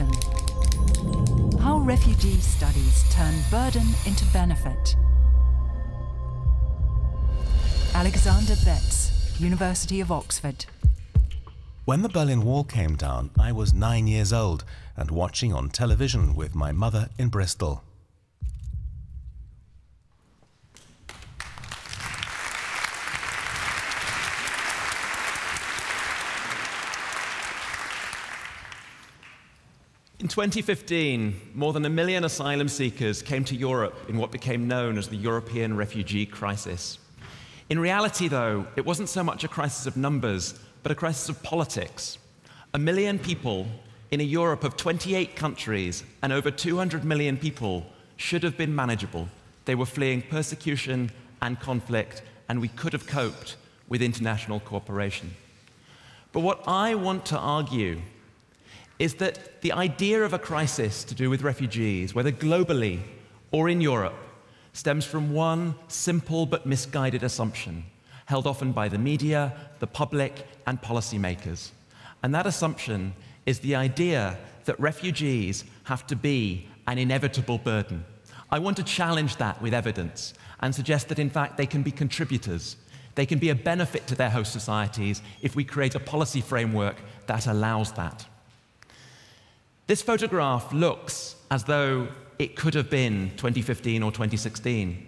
Migration. How refugee studies turn burden into benefit. Alexander Betts, University of Oxford. When the Berlin Wall came down, I was nine years old and watching on television with my mother in Bristol. In 2015, more than a million asylum seekers came to Europe in what became known as the European refugee crisis. In reality, though, it wasn't so much a crisis of numbers, but a crisis of politics. A million people in a Europe of 28 countries and over 200 million people should have been manageable. They were fleeing persecution and conflict, and we could have coped with international cooperation. But what I want to argue is that the idea of a crisis to do with refugees, whether globally or in Europe, stems from one simple but misguided assumption, held often by the media, the public, and policymakers. And that assumption is the idea that refugees have to be an inevitable burden. I want to challenge that with evidence and suggest that, in fact, they can be contributors. They can be a benefit to their host societies if we create a policy framework that allows that. This photograph looks as though it could have been 2015 or 2016,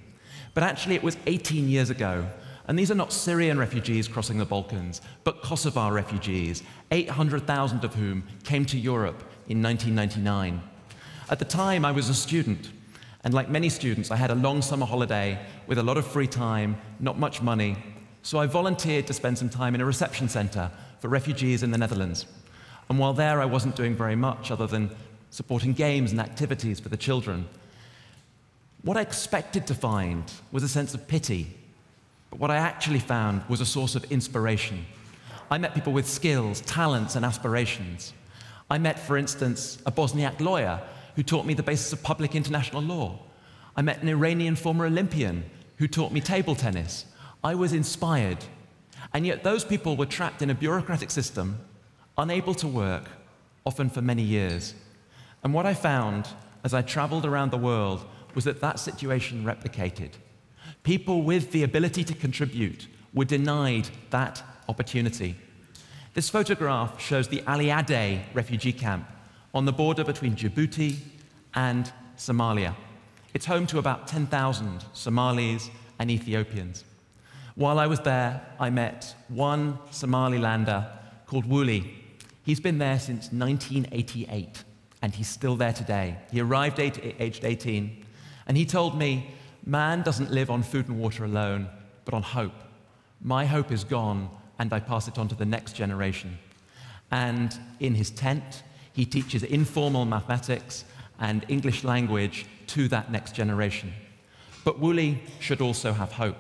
but actually it was 18 years ago. And these are not Syrian refugees crossing the Balkans, but Kosovar refugees, 800,000 of whom came to Europe in 1999. At the time, I was a student, and like many students, I had a long summer holiday with a lot of free time, not much money, so I volunteered to spend some time in a reception center for refugees in the Netherlands. And while there, I wasn't doing very much other than supporting games and activities for the children. What I expected to find was a sense of pity, but what I actually found was a source of inspiration. I met people with skills, talents, and aspirations. I met, for instance, a Bosniak lawyer who taught me the basis of public international law. I met an Iranian former Olympian who taught me table tennis. I was inspired. And yet, those people were trapped in a bureaucratic system unable to work, often for many years. And what I found as I traveled around the world was that that situation replicated. People with the ability to contribute were denied that opportunity. This photograph shows the Ali Addeh refugee camp on the border between Djibouti and Somalia. It's home to about 10,000 Somalis and Ethiopians. While I was there, I met one Somalilander called Wuli, He's been there since 1988, and he's still there today. He arrived at aged 18, and he told me, Man doesn't live on food and water alone, but on hope. My hope is gone, and I pass it on to the next generation. And in his tent, he teaches informal mathematics and English language to that next generation. But Wuli should also have hope.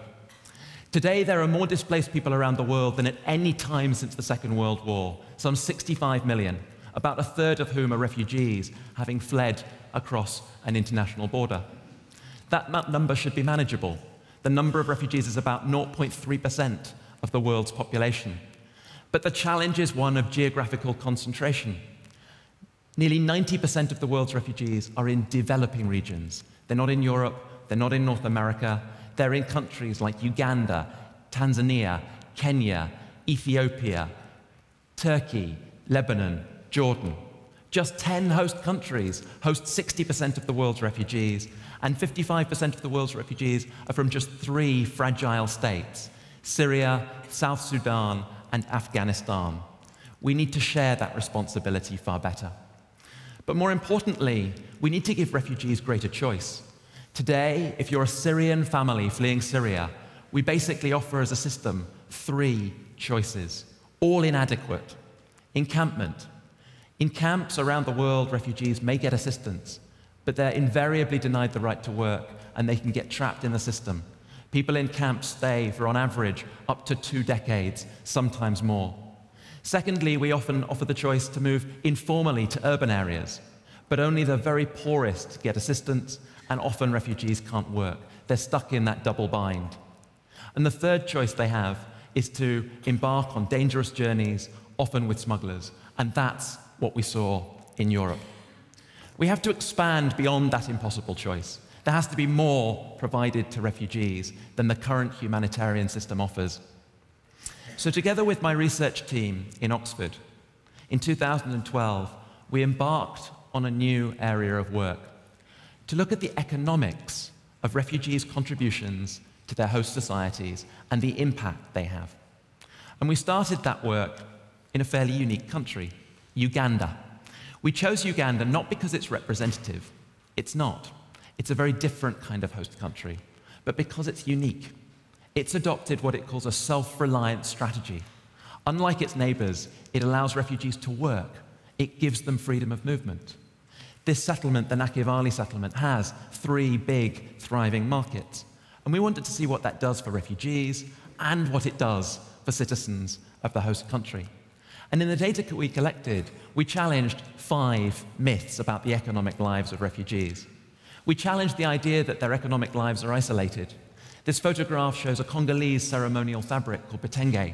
Today, there are more displaced people around the world than at any time since the Second World War, some 65 million, about a third of whom are refugees, having fled across an international border. That number should be manageable. The number of refugees is about 0.3% of the world's population. But the challenge is one of geographical concentration. Nearly 90% of the world's refugees are in developing regions. They're not in Europe, they're not in North America, they're in countries like Uganda, Tanzania, Kenya, Ethiopia, Turkey, Lebanon, Jordan. Just 10 host countries host 60% of the world's refugees, and 55% of the world's refugees are from just three fragile states Syria, South Sudan, and Afghanistan. We need to share that responsibility far better. But more importantly, we need to give refugees greater choice. Today, if you're a Syrian family fleeing Syria, we basically offer as a system three choices, all inadequate. Encampment. In camps around the world, refugees may get assistance, but they're invariably denied the right to work and they can get trapped in the system. People in camps stay for, on average, up to two decades, sometimes more. Secondly, we often offer the choice to move informally to urban areas, but only the very poorest get assistance and often refugees can't work. They're stuck in that double bind. And the third choice they have is to embark on dangerous journeys, often with smugglers. And that's what we saw in Europe. We have to expand beyond that impossible choice. There has to be more provided to refugees than the current humanitarian system offers. So, together with my research team in Oxford, in 2012, we embarked on a new area of work to look at the economics of refugees' contributions to their host societies and the impact they have. And we started that work in a fairly unique country, Uganda. We chose Uganda not because it's representative, it's not. It's a very different kind of host country, but because it's unique. It's adopted what it calls a self reliant strategy. Unlike its neighbors, it allows refugees to work, it gives them freedom of movement. This settlement, the Nakivale settlement, has three big, thriving markets. And we wanted to see what that does for refugees and what it does for citizens of the host country. And in the data we collected, we challenged five myths about the economic lives of refugees. We challenged the idea that their economic lives are isolated. This photograph shows a Congolese ceremonial fabric called Bitenge.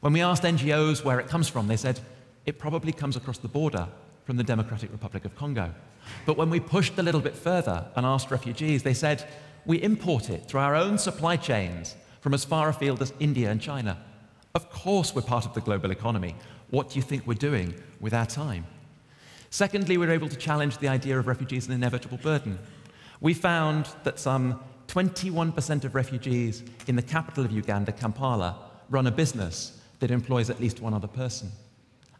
When we asked NGOs where it comes from, they said it probably comes across the border from the Democratic Republic of Congo. But when we pushed a little bit further and asked refugees, they said we import it through our own supply chains from as far afield as India and China. Of course, we're part of the global economy. What do you think we're doing with our time? Secondly, we were able to challenge the idea of refugees as an inevitable burden. We found that some 21% of refugees in the capital of Uganda, Kampala, run a business that employs at least one other person.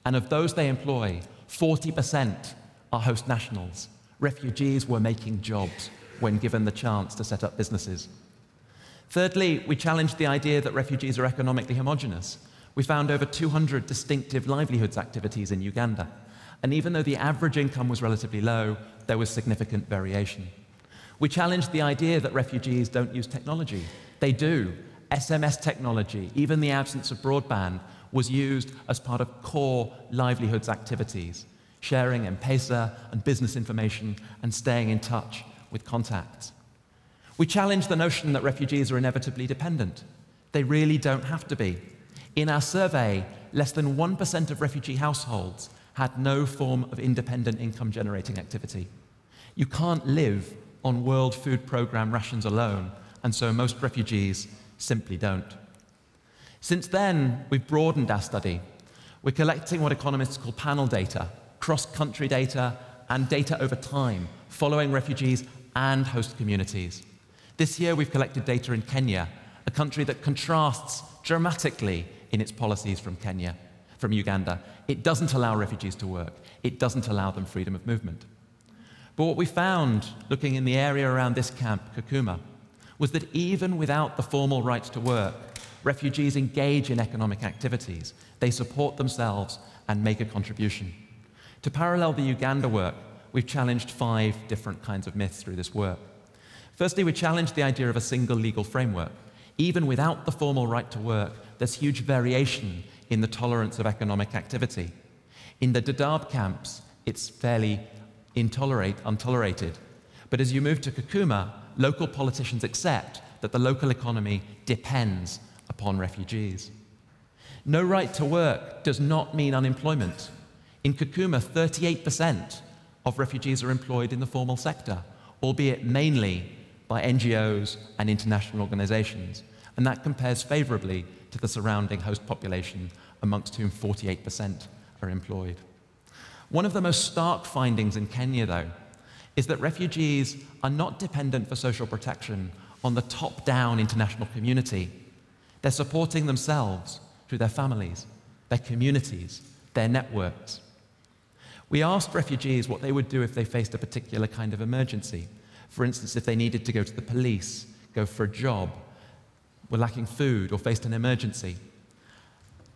And of those they employ, 40% are host nationals. Refugees were making jobs when given the chance to set up businesses. Thirdly, we challenged the idea that refugees are economically homogenous. We found over 200 distinctive livelihoods activities in Uganda. And even though the average income was relatively low, there was significant variation. We challenged the idea that refugees don't use technology. They do. SMS technology, even the absence of broadband, was used as part of core livelihoods activities, sharing M-Pesa and business information and staying in touch with contacts. We challenge the notion that refugees are inevitably dependent. They really don't have to be. In our survey, less than 1% of refugee households had no form of independent income generating activity. You can't live on World Food Programme rations alone, and so most refugees simply don't. Since then, we've broadened our study. We're collecting what economists call panel data, cross country data, and data over time, following refugees and host communities. This year, we've collected data in Kenya, a country that contrasts dramatically in its policies from Kenya, from Uganda. It doesn't allow refugees to work. It doesn't allow them freedom of movement. But what we found, looking in the area around this camp, Kakuma, was that even without the formal right to work, refugees engage in economic activities. They support themselves and make a contribution. To parallel the Uganda work, we've challenged five different kinds of myths through this work. Firstly, we challenged the idea of a single legal framework. Even without the formal right to work, there's huge variation in the tolerance of economic activity. In the Dadaab camps, it's fairly intolerate, untolerated. But as you move to Kakuma, local politicians accept that the local economy depends upon refugees. No right to work does not mean unemployment. In Kakuma, 38% of refugees are employed in the formal sector, albeit mainly by NGOs and international organizations. And that compares favorably to the surrounding host population, amongst whom 48% are employed. One of the most stark findings in Kenya, though, is that refugees are not dependent for social protection on the top down international community. They're supporting themselves through their families, their communities, their networks. We asked refugees what they would do if they faced a particular kind of emergency. For instance, if they needed to go to the police, go for a job, were lacking food, or faced an emergency.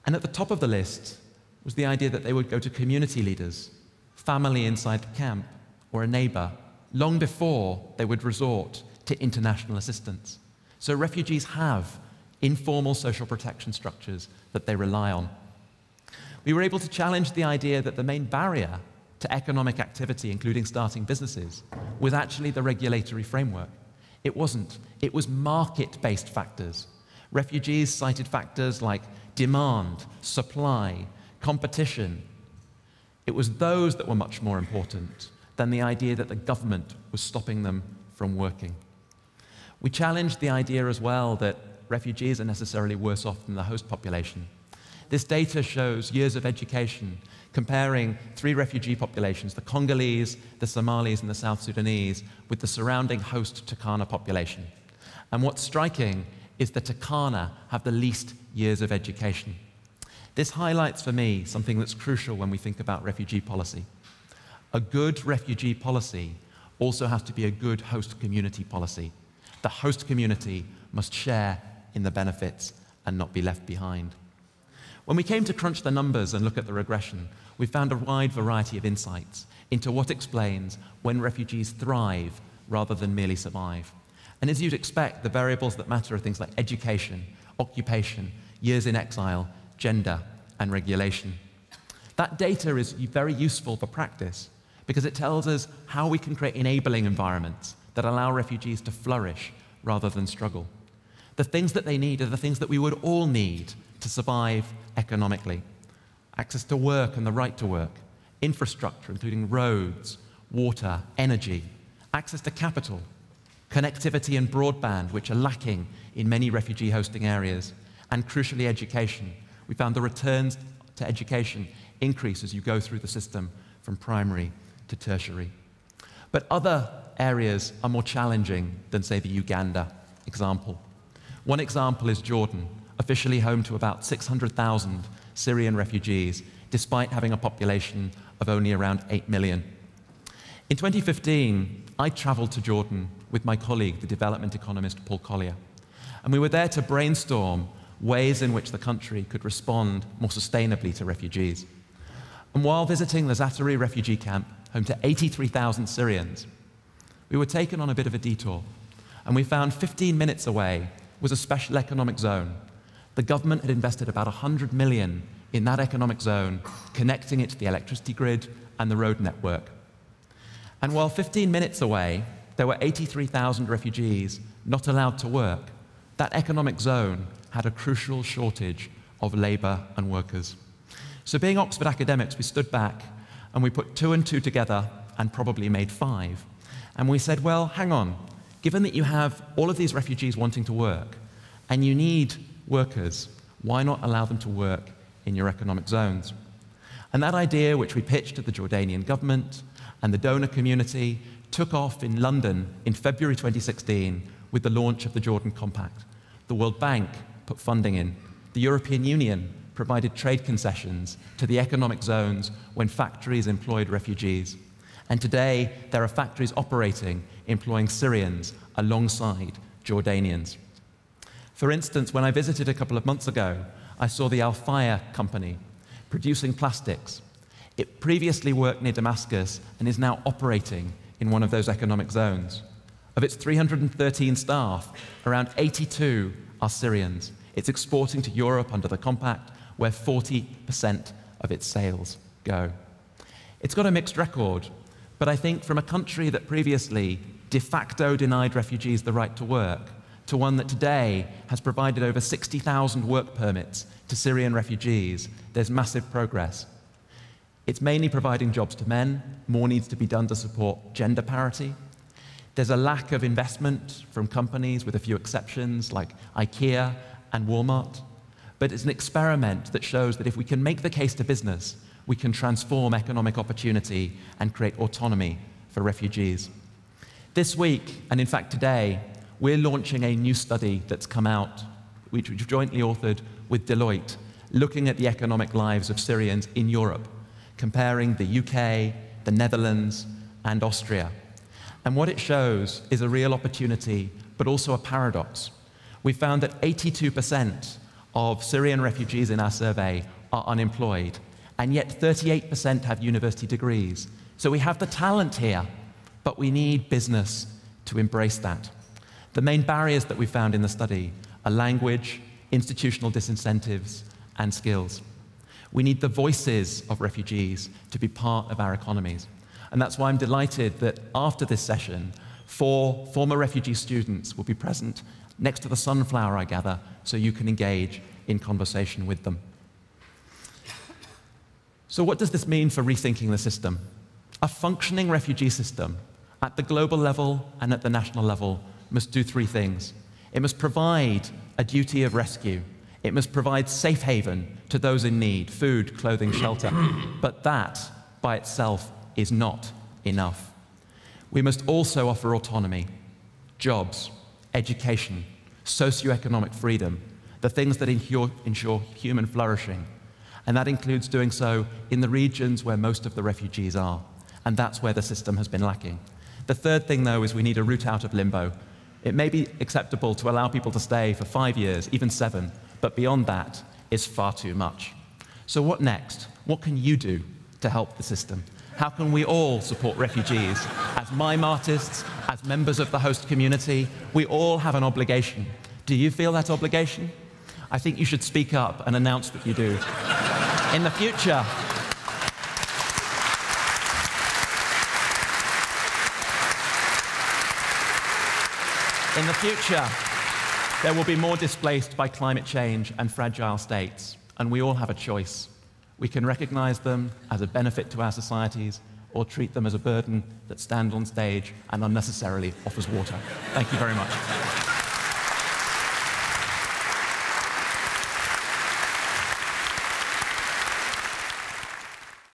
And at the top of the list was the idea that they would go to community leaders, family inside the camp, or a neighbor, long before they would resort to international assistance. So refugees have informal social protection structures that they rely on. We were able to challenge the idea that the main barrier to economic activity, including starting businesses, was actually the regulatory framework. It wasn't. It was market based factors. Refugees cited factors like demand, supply, competition. It was those that were much more important than than the idea that the government was stopping them from working. We challenged the idea as well that refugees are necessarily worse off than the host population. This data shows years of education comparing three refugee populations, the Congolese, the Somalis, and the South Sudanese, with the surrounding host Turkana population. And what's striking is that Turkana have the least years of education. This highlights for me something that's crucial when we think about refugee policy. A good refugee policy also has to be a good host community policy. The host community must share in the benefits and not be left behind. When we came to crunch the numbers and look at the regression, we found a wide variety of insights into what explains when refugees thrive rather than merely survive. And as you'd expect, the variables that matter are things like education, occupation, years in exile, gender, and regulation. That data is very useful for practice because it tells us how we can create enabling environments that allow refugees to flourish rather than struggle. The things that they need are the things that we would all need to survive economically access to work and the right to work, infrastructure, including roads, water, energy, access to capital, connectivity and broadband, which are lacking in many refugee hosting areas, and crucially, education. We found the returns to education increase as you go through the system from primary to tertiary. But other areas are more challenging than, say, the Uganda example. One example is Jordan, officially home to about 600,000 Syrian refugees, despite having a population of only around 8 million. In 2015, I traveled to Jordan with my colleague, the development economist Paul Collier, and we were there to brainstorm ways in which the country could respond more sustainably to refugees. And while visiting the Zaatari refugee camp, home to 83,000 Syrians, we were taken on a bit of a detour, and we found 15 minutes away was a special economic zone the government had invested about 100 million in that economic zone, connecting it to the electricity grid and the road network. And while 15 minutes away, there were 83,000 refugees not allowed to work, that economic zone had a crucial shortage of labour and workers. So, being Oxford academics, we stood back and we put two and two together and probably made five. And we said, well, hang on, given that you have all of these refugees wanting to work and you need workers, why not allow them to work in your economic zones? And that idea, which we pitched to the Jordanian government and the donor community, took off in London in February 2016 with the launch of the Jordan Compact. The World Bank put funding in. The European Union provided trade concessions to the economic zones when factories employed refugees. And today, there are factories operating employing Syrians alongside Jordanians. For instance, when I visited a couple of months ago, I saw the Al Faya company producing plastics. It previously worked near Damascus and is now operating in one of those economic zones. Of its 313 staff, around 82 are Syrians. It's exporting to Europe under the compact, where 40% of its sales go. It's got a mixed record, but I think from a country that previously de facto denied refugees the right to work, to one that today has provided over 60,000 work permits to Syrian refugees, there's massive progress. It's mainly providing jobs to men. More needs to be done to support gender parity. There's a lack of investment from companies, with a few exceptions, like IKEA and Walmart. But it's an experiment that shows that if we can make the case to business, we can transform economic opportunity and create autonomy for refugees. This week, and in fact today, we're launching a new study that's come out, which we've jointly authored with Deloitte, looking at the economic lives of Syrians in Europe, comparing the UK, the Netherlands, and Austria. And what it shows is a real opportunity, but also a paradox. We found that 82% of Syrian refugees in our survey are unemployed, and yet 38% have university degrees. So we have the talent here, but we need business to embrace that. The main barriers that we found in the study are language, institutional disincentives, and skills. We need the voices of refugees to be part of our economies. And that's why I'm delighted that after this session, four former refugee students will be present next to the sunflower, I gather, so you can engage in conversation with them. So, what does this mean for rethinking the system? A functioning refugee system at the global level and at the national level must do three things. It must provide a duty of rescue. It must provide safe haven to those in need food, clothing, shelter. But that by itself is not enough. We must also offer autonomy, jobs, education, socioeconomic freedom, the things that ensure, human flourishing. And that includes doing so in the regions where most of the refugees are. And that's where the system has been lacking. The third thing, though, is we need a route out of limbo. It may be acceptable to allow people to stay for five years, even seven, but beyond that is far too much. So, what next? What can you do to help the system? How can we all support refugees? As mime artists, as members of the host community, we all have an obligation. Do you feel that obligation? I think you should speak up and announce that you do. In the future, In the future, there will be more displaced by climate change and fragile states, and we all have a choice. We can recognize them as a benefit to our societies or treat them as a burden that stands on stage and unnecessarily offers water. Thank you very much.